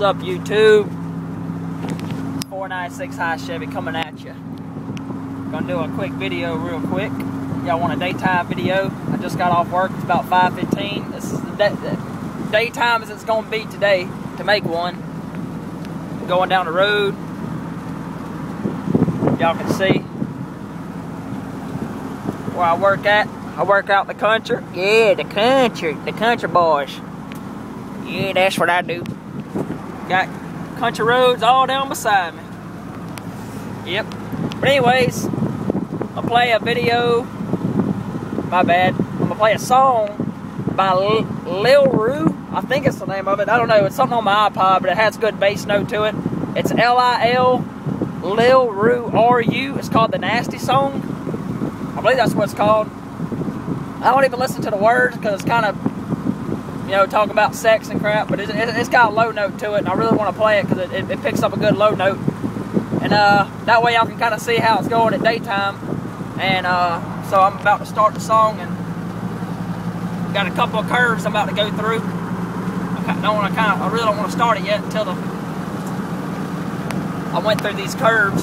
What's up, YouTube? 496 High Chevy coming at you. Gonna do a quick video real quick. Y'all want a daytime video? I just got off work. It's about 5:15. This is the, day, the daytime as it's gonna be today to make one. Going down the road. Y'all can see where I work at. I work out the country. Yeah, the country, the country boys. Yeah, that's what I do. Got country roads all down beside me. Yep. But anyways, I'll play a video. My bad. I'm gonna play a song by Lil Ru. I think it's the name of it. I don't know. It's something on my iPod, but it has good bass note to it. It's L-I-L Lil Ru R-U. It's called the Nasty Song. I believe that's what it's called. I don't even listen to the words because it's kind of you know, talk about sex and crap, but it, has got a low note to it, and I really want to play it because it, it, it, picks up a good low note. And uh, that way y'all can kind of see how it's going at daytime. And uh, so I'm about to start the song, and got a couple of curves I'm about to go through. I don't want to kind of, I really don't want to start it yet until the I went through these curves.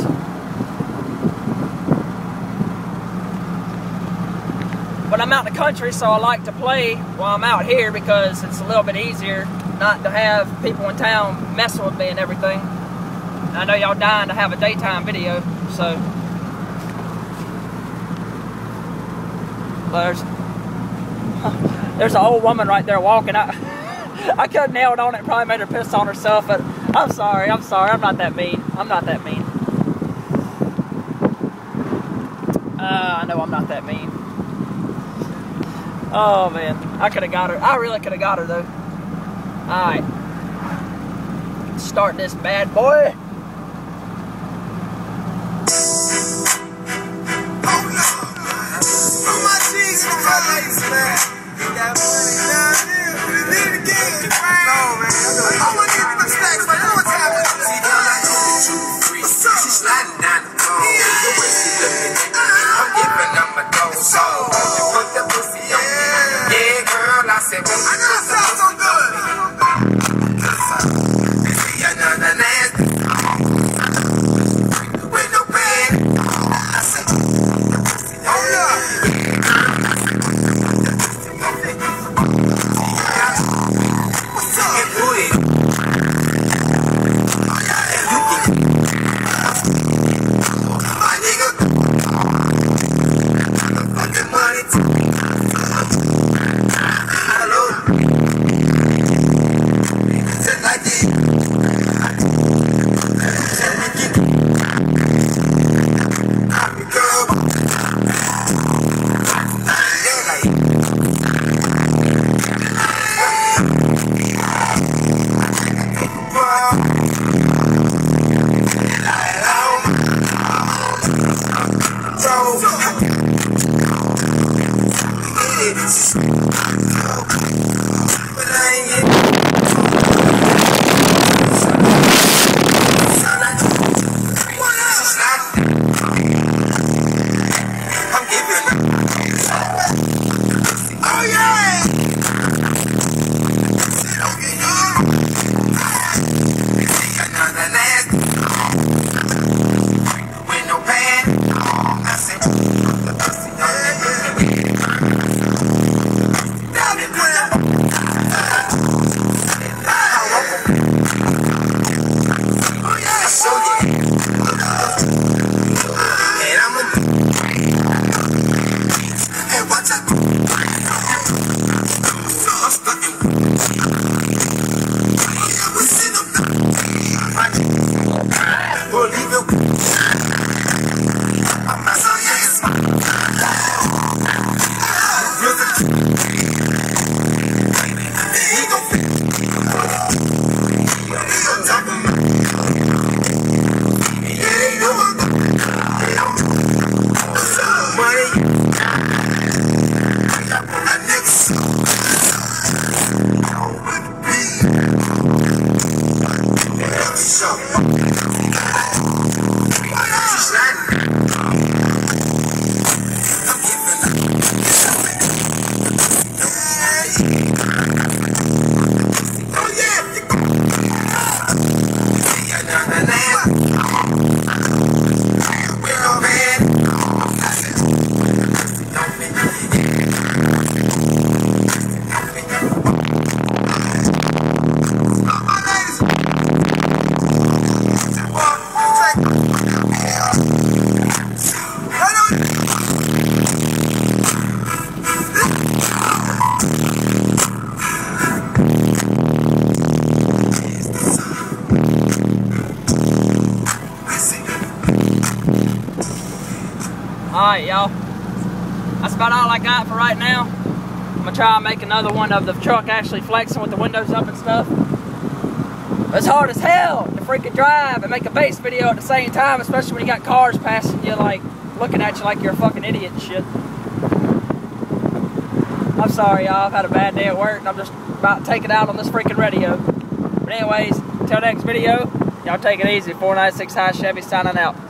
But I'm out in the country, so I like to play while I'm out here because it's a little bit easier not to have people in town messing with me and everything. I know y'all dying to have a daytime video, so there's there's an old woman right there walking. I I could have nailed on it, probably made her piss on herself, but I'm sorry, I'm sorry, I'm not that mean. I'm not that mean. Uh, I know I'm not that mean. Oh man, I could have got her. I really could have got her though. Alright. Start this bad boy. But I ain't Fucking. Shut up. Alright, y'all. That's about all I got for right now. I'm gonna try and make another one of the truck actually flexing with the windows up and stuff. It's hard as hell to freaking drive and make a bass video at the same time, especially when you got cars passing you, like, looking at you like you're a fucking idiot and shit. I'm sorry, y'all. I've had a bad day at work, and I'm just about to take it out on this freaking radio. But anyways, until next video, y'all take it easy. 496 High Chevy signing out.